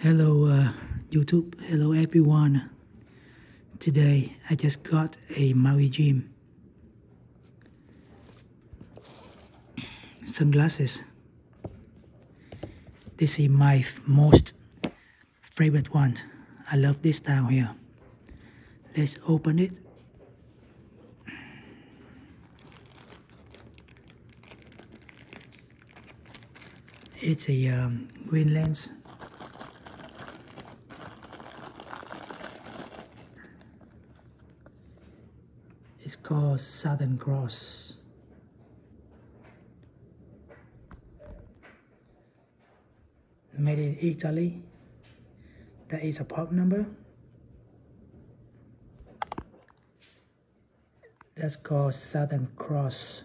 Hello uh, YouTube, hello everyone. Today I just got a Maui Jim sunglasses. This is my most favorite one. I love this style here. Let's open it. It's a um, green lens It's called Southern Cross. Made in Italy. That is a part number. That's called Southern Cross.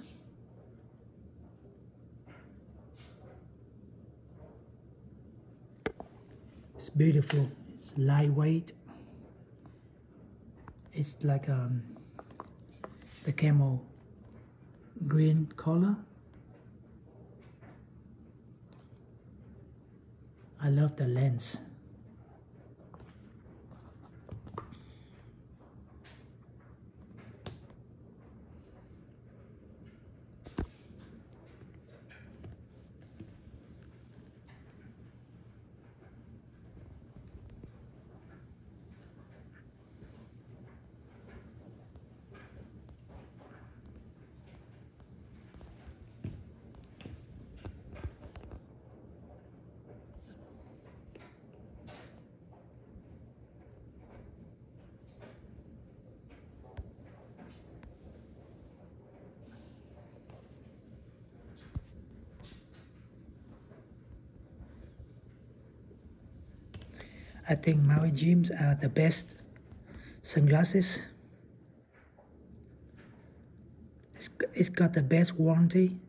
It's beautiful. It's lightweight. It's like um the camel green color. I love the lens. I think Maui Jims are the best sunglasses. It's, it's got the best warranty.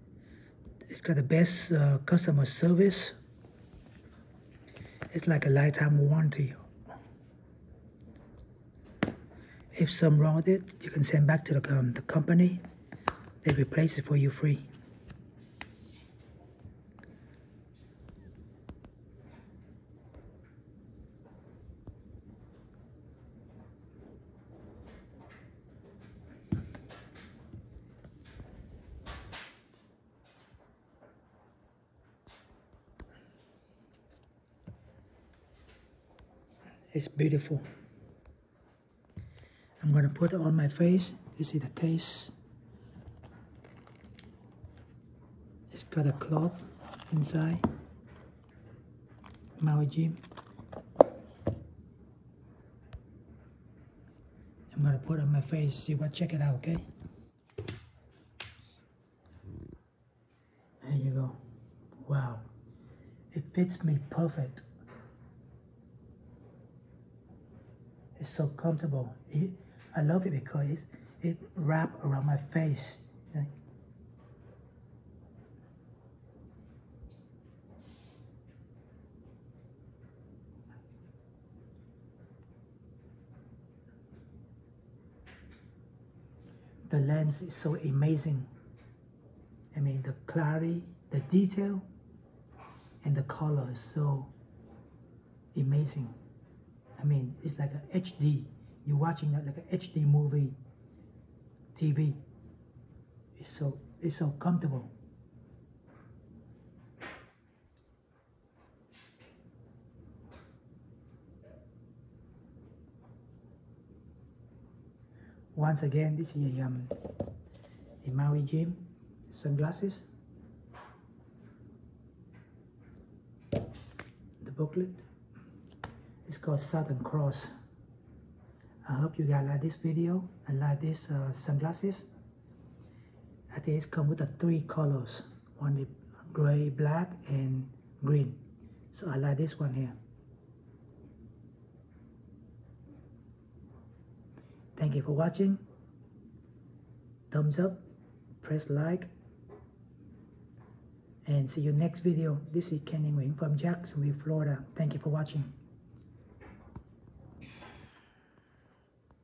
It's got the best uh, customer service. It's like a lifetime warranty. If something wrong with it, you can send back to the, um, the company. They replace it for you free. It's beautiful. I'm to put it on my face. This is the case. It's got a cloth inside. Maui Jim. I'm to put it on my face. See what? Check it out, okay? There you go. Wow. It fits me perfect. It's so comfortable. It, I love it because it, it wrap around my face. The lens is so amazing. I mean, the clarity, the detail, and the color is so amazing. I mean, it's like a HD. You're watching like a HD movie, TV. It's so it's so comfortable. Once again, this is a, um, a Maui Jim sunglasses. The booklet. It's called Southern Cross. I hope you guys like this video and like this uh, sunglasses. I think it's come with the three colors. One gray, black, and green. So I like this one here. Thank you for watching. Thumbs up, press like, and see you next video. This is Kenny Nguyen from Jacksonville, Florida. Thank you for watching.